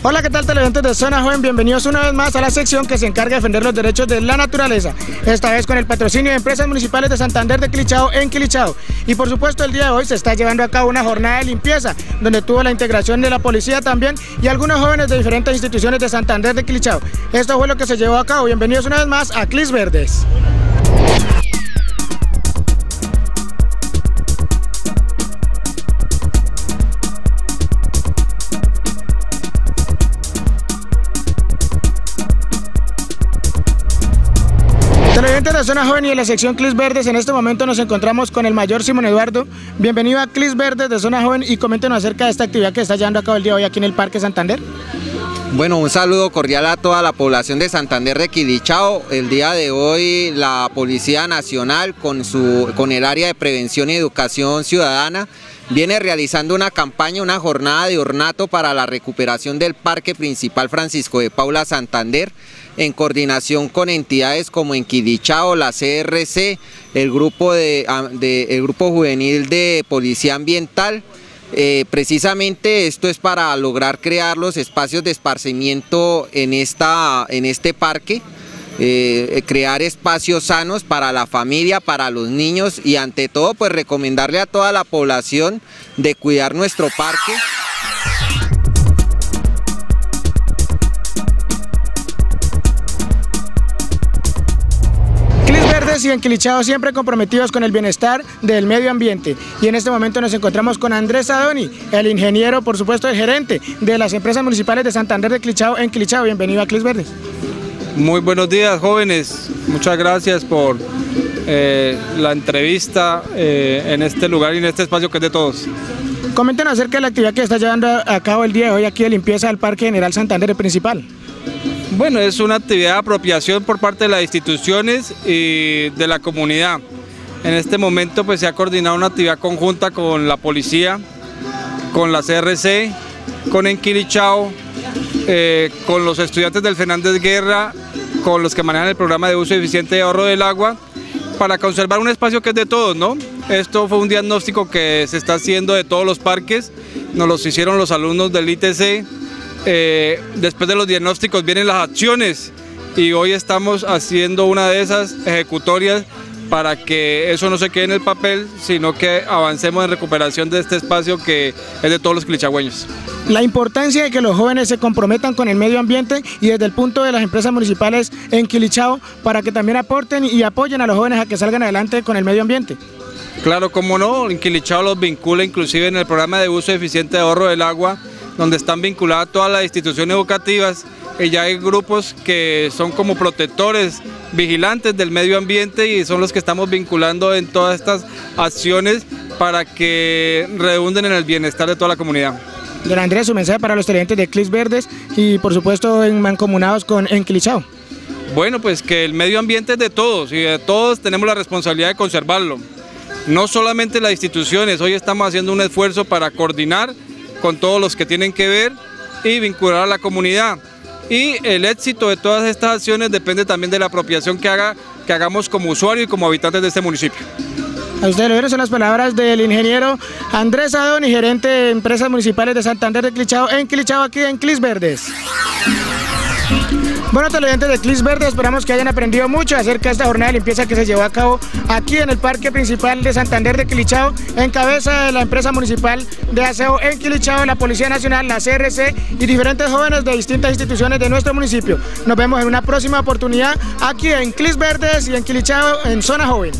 Hola, ¿qué tal televidentes de Zona Joven? Bienvenidos una vez más a la sección que se encarga de defender los derechos de la naturaleza. Esta vez con el patrocinio de empresas municipales de Santander de Quilichao en Quilichao. Y por supuesto el día de hoy se está llevando a cabo una jornada de limpieza, donde tuvo la integración de la policía también y algunos jóvenes de diferentes instituciones de Santander de Quilichao. Esto fue lo que se llevó a cabo. Bienvenidos una vez más a Clis Verdes. Televidentes de zona joven y de la sección Clis Verdes, en este momento nos encontramos con el mayor Simón Eduardo. Bienvenido a Clis Verdes de zona joven y coméntenos acerca de esta actividad que está llevando a cabo el día de hoy aquí en el Parque Santander. Bueno, un saludo cordial a toda la población de Santander de Quilichao. El día de hoy la Policía Nacional con, su, con el área de prevención y educación ciudadana viene realizando una campaña, una jornada de ornato para la recuperación del Parque Principal Francisco de Paula Santander en coordinación con entidades como Enquilichao, la CRC, el grupo, de, el grupo juvenil de Policía Ambiental. Eh, precisamente esto es para lograr crear los espacios de esparcimiento en, esta, en este parque, eh, crear espacios sanos para la familia, para los niños y ante todo pues recomendarle a toda la población de cuidar nuestro parque. y enquilichados siempre comprometidos con el bienestar del medio ambiente. Y en este momento nos encontramos con Andrés Adoni, el ingeniero, por supuesto, el gerente de las empresas municipales de Santander de Clichao en Clichao. Bienvenido a Clis Verdes. Muy buenos días, jóvenes. Muchas gracias por eh, la entrevista eh, en este lugar y en este espacio que es de todos. Coméntenos acerca de la actividad que está llevando a cabo el día de hoy aquí de limpieza del Parque General Santander Principal. Bueno, es una actividad de apropiación por parte de las instituciones y de la comunidad. En este momento pues se ha coordinado una actividad conjunta con la policía, con la CRC, con Enquilichao, eh, con los estudiantes del Fernández Guerra, con los que manejan el programa de uso eficiente de ahorro del agua, para conservar un espacio que es de todos, ¿no? Esto fue un diagnóstico que se está haciendo de todos los parques, nos los hicieron los alumnos del ITC, eh, después de los diagnósticos vienen las acciones y hoy estamos haciendo una de esas ejecutorias para que eso no se quede en el papel, sino que avancemos en recuperación de este espacio que es de todos los clichagüeños. La importancia de que los jóvenes se comprometan con el medio ambiente y desde el punto de las empresas municipales en Quilichao para que también aporten y apoyen a los jóvenes a que salgan adelante con el medio ambiente. Claro, como no, en Quilichao los vincula inclusive en el programa de uso eficiente de ahorro del agua, donde están vinculadas todas las instituciones educativas y ya hay grupos que son como protectores, vigilantes del medio ambiente y son los que estamos vinculando en todas estas acciones para que redunden en el bienestar de toda la comunidad. Don Andrés, su mensaje para los televidentes de Clis Verdes y por supuesto en mancomunados con Enclichao. Bueno, pues que el medio ambiente es de todos y de todos tenemos la responsabilidad de conservarlo. No solamente las instituciones, hoy estamos haciendo un esfuerzo para coordinar con todos los que tienen que ver y vincular a la comunidad. Y el éxito de todas estas acciones depende también de la apropiación que, haga, que hagamos como usuario y como habitantes de este municipio. A ustedes le son las palabras del ingeniero Andrés Adoni, gerente de empresas municipales de Santander de Clichao, en Clichao, aquí en Clis Verdes. Bueno, televidentes de Clis Verde, esperamos que hayan aprendido mucho acerca de esta jornada de limpieza que se llevó a cabo aquí en el Parque Principal de Santander de Quilichao, en cabeza de la empresa municipal de aseo en Quilichao, la Policía Nacional, la CRC y diferentes jóvenes de distintas instituciones de nuestro municipio. Nos vemos en una próxima oportunidad aquí en Clis Verdes y en Quilichao, en Zona Joven.